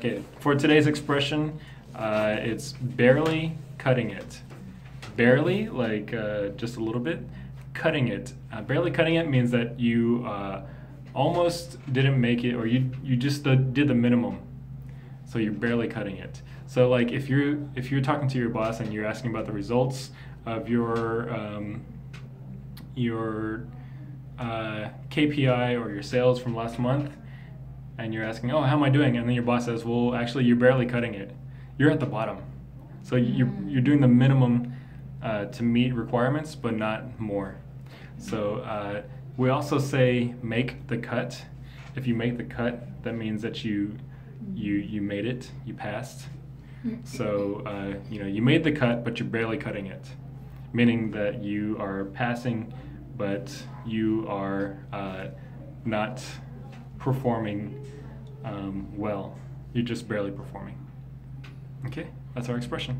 Okay, for today's expression, uh, it's barely cutting it. Barely, like uh, just a little bit. Cutting it. Uh, barely cutting it means that you uh, almost didn't make it, or you you just did the minimum. So you're barely cutting it. So like if you're if you're talking to your boss and you're asking about the results of your um, your uh, KPI or your sales from last month, and you're asking, oh, how am I doing? And then your boss says, well, actually, you're barely cutting it. You're at the bottom. So you're, you're doing the minimum uh, to meet requirements, but not more. So uh, we also say make the cut. If you make the cut, that means that you you you made it, you passed. So uh, you know you made the cut, but you're barely cutting it, meaning that you are passing, but you are uh, not performing um, well. You're just barely performing. Okay, that's our expression.